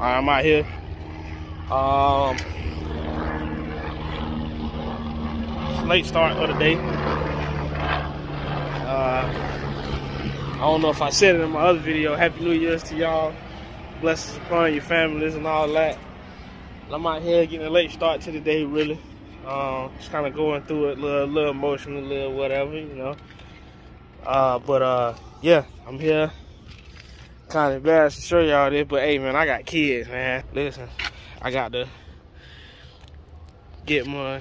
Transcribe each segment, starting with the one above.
I'm out here. Um, late start of the day. Uh, I don't know if I said it in my other video. Happy New Year's to y'all. Blessings upon your families and all that. I'm out here getting a late start to the day, really. Um, just kind of going through it, a little, little emotional, a little whatever, you know. Uh, but uh, yeah, I'm here. Kind of embarrassed to show y'all this, but hey, man, I got kids, man. Listen, I got to get my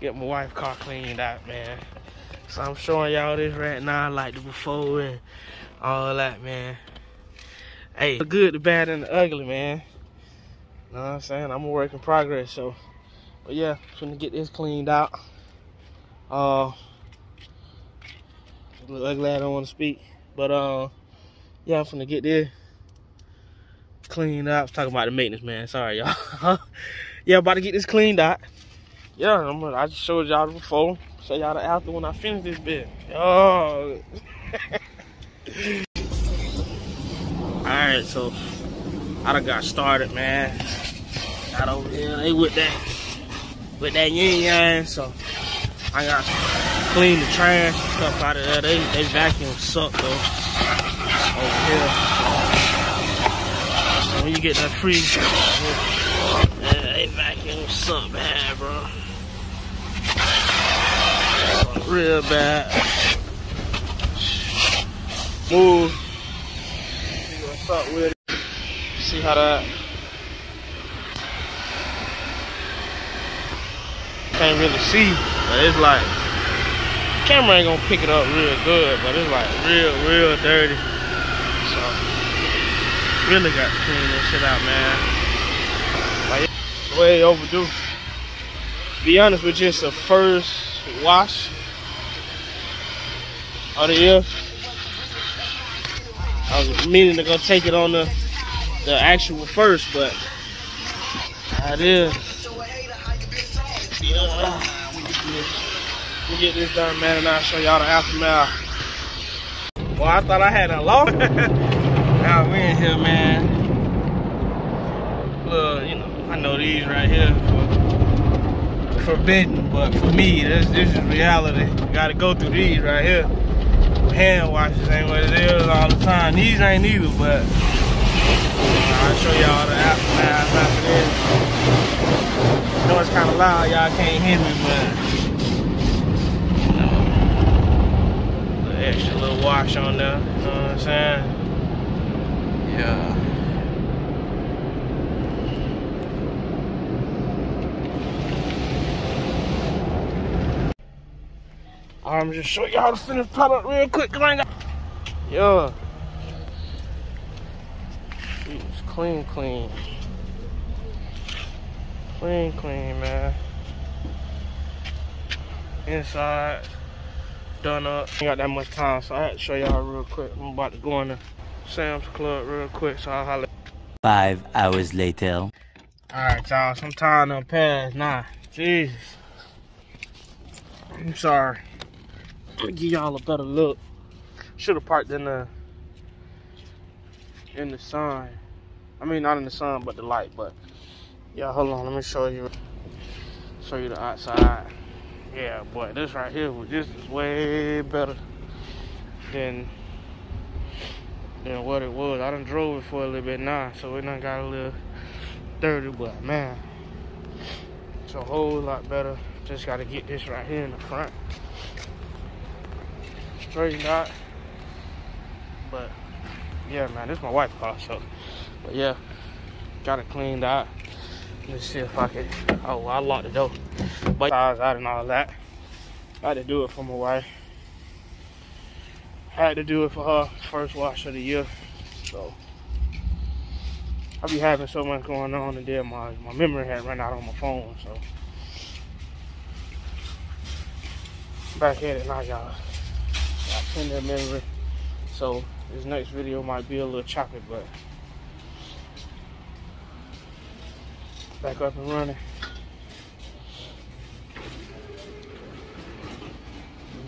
get my wife car cleaned out, man. So I'm showing y'all this right now, like the before and all that, man. Hey, the good, the bad, and the ugly, man. You know what I'm saying? I'm a work in progress, so. But yeah, gonna get this cleaned out. Uh, look ugly, I don't want to speak. But uh, I'm gonna get this cleaned up. I talking about the maintenance, man. Sorry, y'all. yeah, about to get this cleaned out. Yeah, I'm I just showed y'all before. Show y'all the after when I finish this bit. Oh. Alright, so I done got started, man. Got over here, they with that with that yin yang, so I got clean the trash and stuff out of there. They they vacuum suck though over here. So when you get that free, they vacuum suck bad, bro. Real bad. Move. See what's up with it. See how that can't really see, but it's like camera ain't gonna pick it up real good, but it's like real, real dirty. Really got to clean this shit out, man. Like way overdue. To be honest with you, it's the first wash of the year. I was meaning to go take it on the the actual first, but is. Yeah. We get this done, man, and I'll show y'all the aftermath. Well, I thought I had a law. we in here, man. Look, you know, I know these right here for forbidden, but for me, this this is reality. You gotta go through these right here. Hand washes ain't what it is all the time. These ain't either, but uh, I'll show y'all the aftermath after this know it's kind of loud, y'all can't hear me, but you know, the extra little wash on there. You know what I'm saying? Yeah. I'm just show y'all the finished product real quick, cause I got. Yeah. It's clean, clean. Clean, clean, man. Inside, done up. Ain't got that much time, so I had to show y'all real quick. I'm about to go in the Sam's Club real quick, so I'll holler. Five hours later. Alright, y'all, some time done passed. Nah, Jesus. I'm sorry. I'm gonna give y'all a better look. Should have parked in the in the sun. I mean, not in the sun, but the light. But yeah, hold on, let me show you show you the outside. Yeah, boy, this right here, this is way better than than what it was. I done drove it for a little bit now, so it done got a little dirty, but man, it's a whole lot better. Just gotta get this right here in the front. Straightened out. But yeah, man, this is my wife's car, so but yeah, got it cleaned out. Let's see if I can. Oh, I locked the door. But eyes out and all that. I had to do it for my wife. Had to do it for her first wash of the year. So I be having so much going on and then my, my memory had run out on my phone, so back at it now y'all. Got of memory. So this next video might be a little choppy, but back up and running.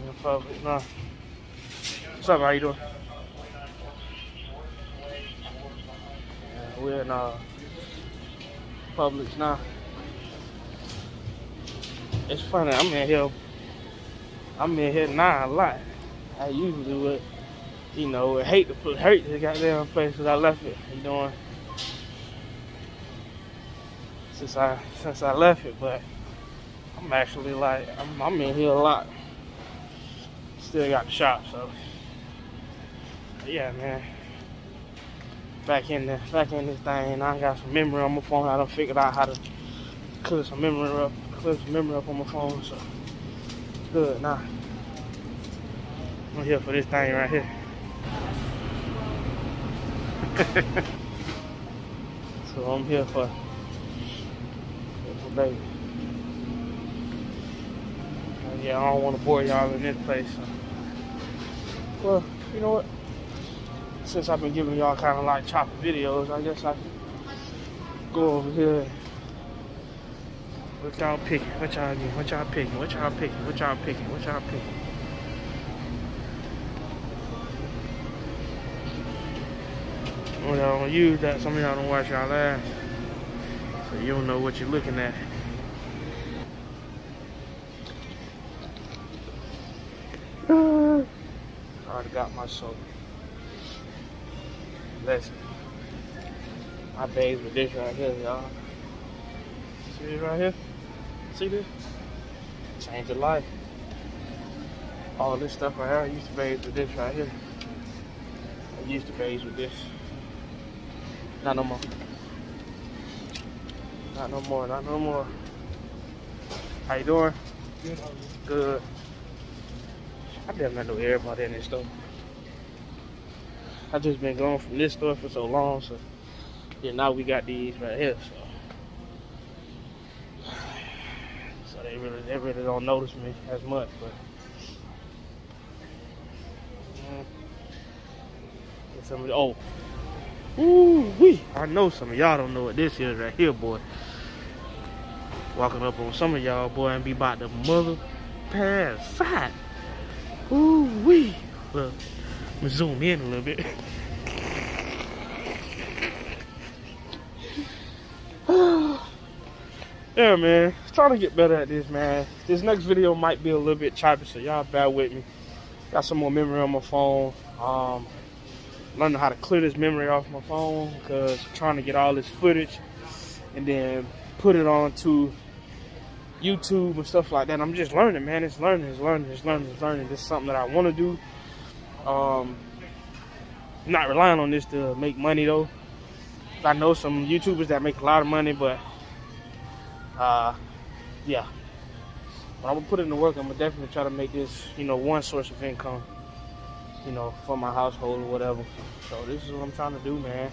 In public. What's up? How you doing? We're in uh, Publix now. It's funny, I'm in here. I'm in here now a lot. I usually would, you know, hate to hurt the goddamn place because I left it. You doing? Since I since I left it, but I'm actually like I'm, I'm in here a lot. Still got the shop, so yeah, man. Back in the back in this thing, I got some memory on my phone. I done figured out how to clear some memory up, clear some memory up on my phone, so good now. I'm here for this thing right here. so I'm here for, for baby. Uh, yeah, I don't want to bore y'all in this place. So. Well, you know what? Since I've been giving y'all kind of like chopper videos, I guess I can go over here. What y'all picking? What y'all doing? What y'all picking? What y'all picking? What y'all picking? What y'all picking? Well, y'all don't use that. Some of y'all don't watch y'all ass. So you don't know what you're looking at. Uh. I already got my soap. Listen. I bathe with this right here, y'all. See this right here? See this? Change your life. All this stuff right here, I used to bathe with this right here. I used to bathe with this. Not no more. Not no more, not no more. How you doing? Good. how are you? Good. I damn not know everybody in this store. I just been going from this store for so long, so yeah, now we got these right here, so so they really they really don't notice me as much, but some of the oh. Ooh wee! I know some of y'all don't know what this is right here, boy. Walking up on some of y'all, boy, and be about to mother pass side. Ooh wee! Look, I'm gonna zoom in a little bit. yeah, man. Trying to get better at this, man. This next video might be a little bit choppy, so y'all bear with me. Got some more memory on my phone. Um, learning how to clear this memory off my phone because trying to get all this footage and then put it onto YouTube and stuff like that. I'm just learning, man. It's learning, it's learning, it's learning, it's learning. This is something that I want to do. Um, not relying on this to make money though. I know some YouTubers that make a lot of money, but uh, yeah. But I'm gonna put in the work. I'm gonna definitely try to make this, you know, one source of income, you know, for my household or whatever. So this is what I'm trying to do, man.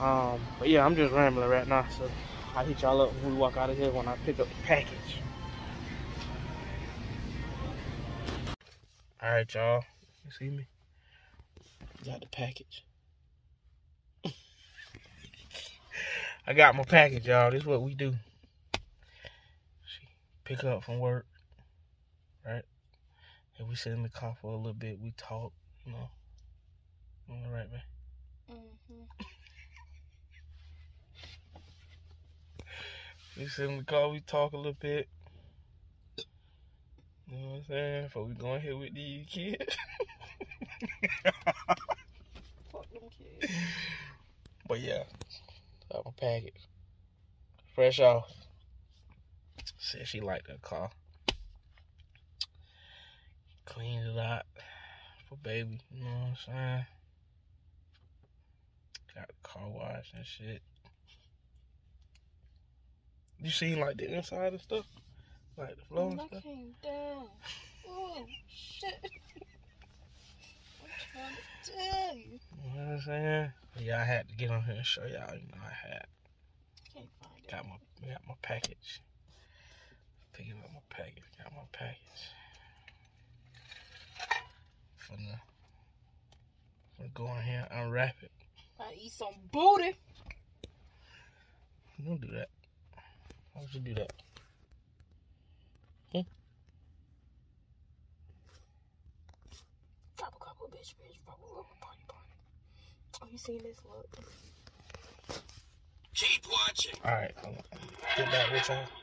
Um, but yeah, I'm just rambling right now. So I'll hit y'all up when we walk out of here when I pick up the package. All right, y'all. You see me? Got the package. I got my package, y'all. This is what we do. She pick up from work, right? And we sit in the car for a little bit. We talk, you know. All right, man. Mm-hmm. We sit in the car, we talk a little bit. You know what I'm saying? Before we go in here with these kids. Fuck them kids. But yeah, got my package. Fresh off. Said she liked the car. Cleaned it out for baby, you know what I'm saying? Got the car wash and shit. You seen like the inside and stuff? Like the floor and I stuff? came down. Oh, shit. I'm trying to tell you. You know what I'm saying? Yeah, I had to get on here and show y'all, you know, I had Can't find it. got my got my package. Picking up my package, got my package. Finna, finna go going here, and unwrap it. I eat some booty. Don't do that. Why would you do that? Okay? Drop a couple bitch, bitch, rubber, rubber, party, party. Are you seeing this? Look. Keep watching. All right, hold on. get back with y'all.